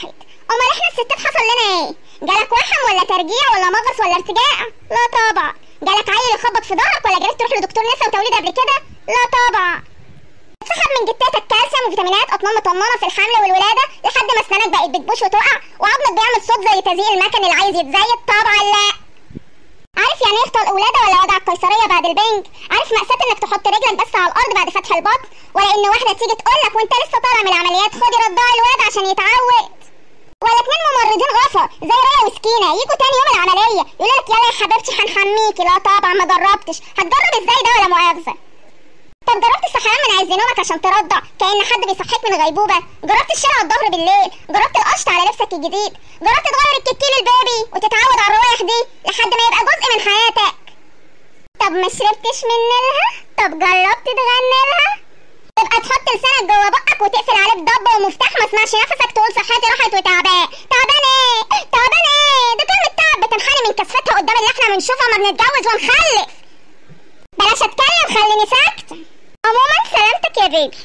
ستات حصل لنا إيه؟ جالك وحم ولا ترجيع ولا مغص ولا ارتجاع؟ لا طبعا. جالك عيل يخبط في ظهرك ولا جريت تروح لدكتور نسا وتوليد قبل كده؟ لا طبعا. اتسحب من جتاتك كالسيوم وفيتامينات اطنان مطمنه في الحمل والولادة لحد ما أسنانك بقت بتبوش وتقع وعظمك بيعمل صوت زي تزييق المكن اللي عايز يتزايد؟ طبعا لا. عارف يعني إيه اختار ولادة ولا وضع القيصرية بعد البنج؟ عارف مأساة إنك تحط رجلك بس على الأرض بعد فتح البطن؟ ولا إن واحدة تيجي تقول لك وأنت لسه طالع من العمليات؟ خدي الواد. زي ريا وسكينه يجوا تاني يوم العملية. يقول لك يلا يا حبيبتي هنحميكي لا طبعا ما جربتش. هتجرب إزاي ده ولا مؤاخذة؟ طب جربت الصحيان من عز نومك عشان ترضع كأن حد بيصحيك من غيبوبة. جربت الشارع الظهر بالليل؟ جربت القشط على لبسك الجديد؟ جربت تغير الكتيل البيبي وتتعود على الروايح دي لحد ما يبقى جزء من حياتك؟ طب ما شربتش من نيلها طب جربت تغني لها تبقى تحط لسانك جوه بقك وتقفل عليه بضبه ومفتاح ما اسمعش نفسك تقول صحتي راحت وتعبان قدام اللي إحنا بنشوفها ما بنتجوز ونخلف. بلاش اتكلم خليني ساكتة. عموما سلامتك يا بيبي.